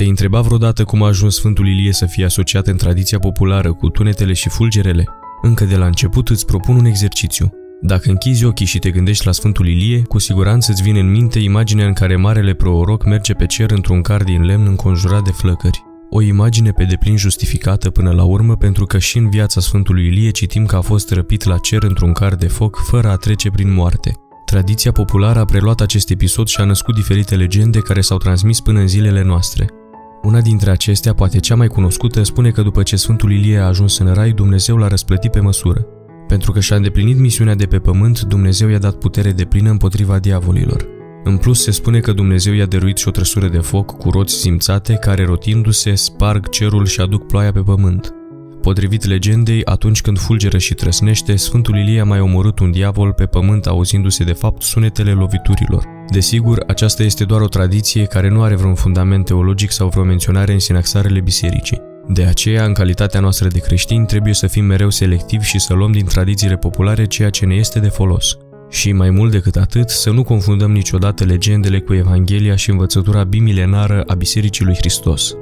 Te-ai întrebat vreodată cum a ajuns Sfântul Ilie să fie asociat în tradiția populară cu tunetele și fulgerele? Încă de la început îți propun un exercițiu. Dacă închizi ochii și te gândești la Sfântul Ilie, cu siguranță îți vine în minte imaginea în care marele proroc merge pe cer într-un car din lemn înconjurat de flăcări. O imagine pe deplin justificată până la urmă pentru că și în viața Sfântului Ilie citim că a fost răpit la cer într-un car de foc fără a trece prin moarte. Tradiția populară a preluat acest episod și a născut diferite legende care s-au transmis până în zilele noastre. Una dintre acestea, poate cea mai cunoscută, spune că după ce Sfântul Ilie a ajuns în rai, Dumnezeu l-a răsplătit pe măsură. Pentru că și-a îndeplinit misiunea de pe pământ, Dumnezeu i-a dat putere de plină împotriva diavolilor. În plus, se spune că Dumnezeu i-a dăruit și o trăsură de foc cu roți simțate care, rotindu-se, sparg cerul și aduc ploaia pe pământ. Potrivit legendei, atunci când fulgeră și trăsnește, Sfântul Ilie a mai omorât un diavol pe pământ auzindu-se de fapt sunetele loviturilor. Desigur, aceasta este doar o tradiție care nu are vreun fundament teologic sau vreo menționare în sinaxarele bisericii. De aceea, în calitatea noastră de creștini, trebuie să fim mereu selectivi și să luăm din tradițiile populare ceea ce ne este de folos. Și mai mult decât atât, să nu confundăm niciodată legendele cu Evanghelia și învățătura bimilenară a Bisericii lui Hristos.